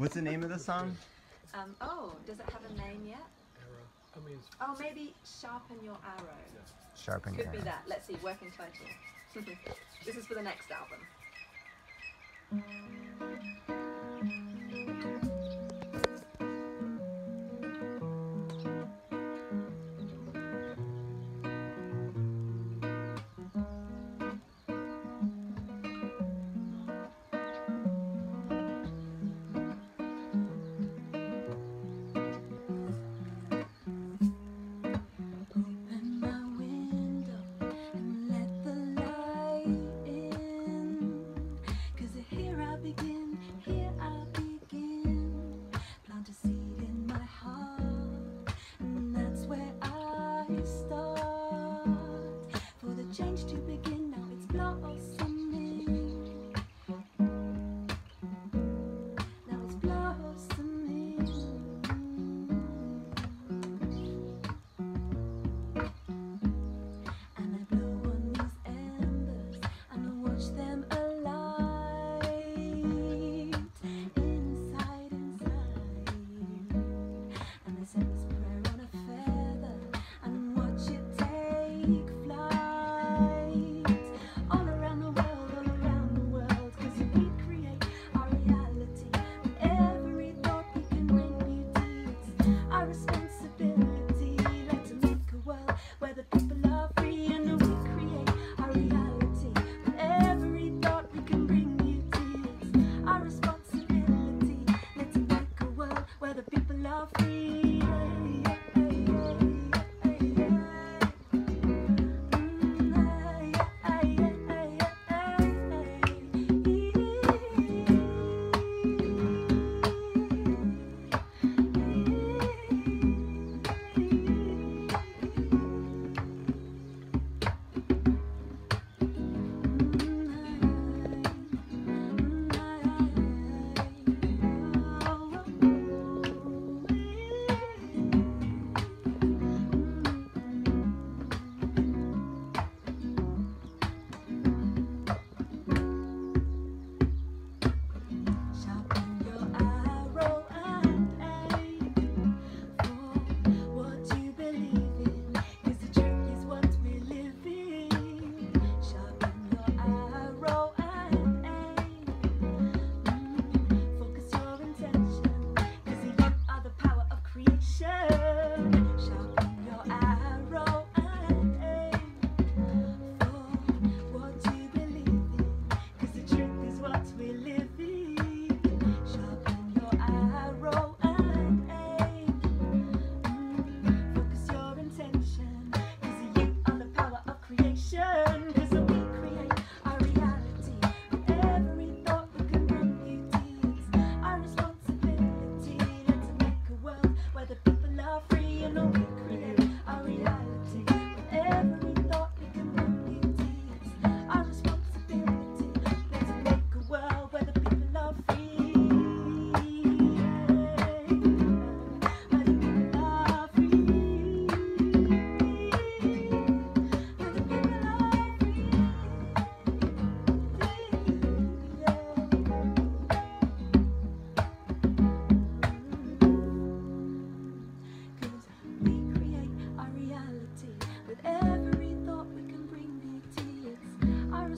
What's the name of the song? Um, oh, does it have a name yet? Arrow. I mean, it's Oh, maybe Sharpen Your Arrow. Sharpen Could be Arrow. that. Let's see, working title. this is for the next album.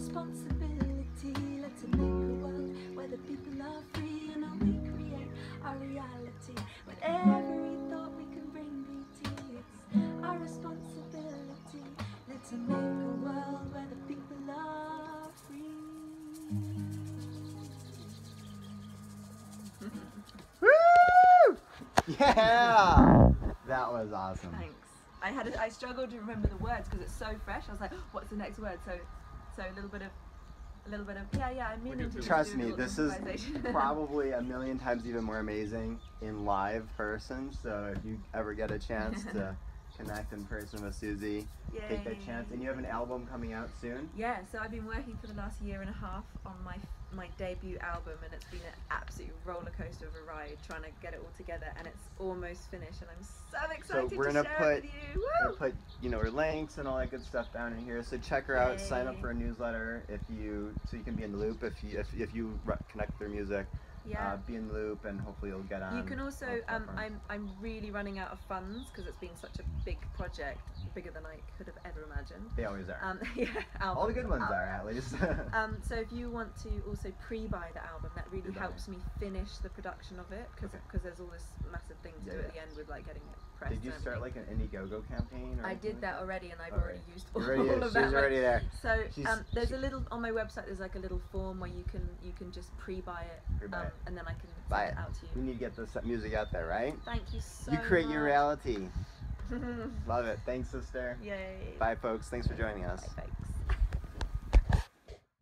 Responsibility. Let's make a world where the people are free and we create our reality with every thought we can bring beauty. It's our responsibility. Let's make a world where the people are free. Woo! Yeah! That was awesome. Thanks. I had a, I struggled to remember the words because it's so fresh. I was like, what's the next word? So, so a little bit of, a little bit of yeah, yeah. I'm meaning to. Trust me, this is probably a million times even more amazing in live person. So if you ever get a chance to connect in person with Susie, take that chance. And you have an album coming out soon. Yeah, so I've been working for the last year and a half on my my debut album, and it's been an absolute roller coaster of a ride trying to get it all together, and it's almost finished, and I'm so excited so we're to gonna share put- it with you. Woo! put you know her links and all that good stuff down in here. So check her out. Sign up for a newsletter if you so you can be in the loop if you if, if you connect with their music. Yeah. uh, be in the loop, and hopefully you'll get on. You can also, um. I'm, I'm really running out of funds because it's been such a big project, bigger than I could have ever imagined. They always are. Um, yeah, All the good ones are, at least. Um, so if you want to also pre-buy the album, that really Pre-buy. helps me finish the production of it because Okay. there's all this massive thing to Yeah, do at yeah. the end with like getting it pressed. Did you start like an Indiegogo campaign? Or I did like that already, and I've already used You're all, of she's that. money. already there. So um, there's she- a little on my website. There's like a little form where you can you can just pre-buy it, Pre-buy um, it. And then I can Buy it. out to you. We need to get this music out there, right? Thank you so much. you create your reality. Love it. Thanks, sister. Yay. Bye, folks. Thanks for joining us. Bye, bye.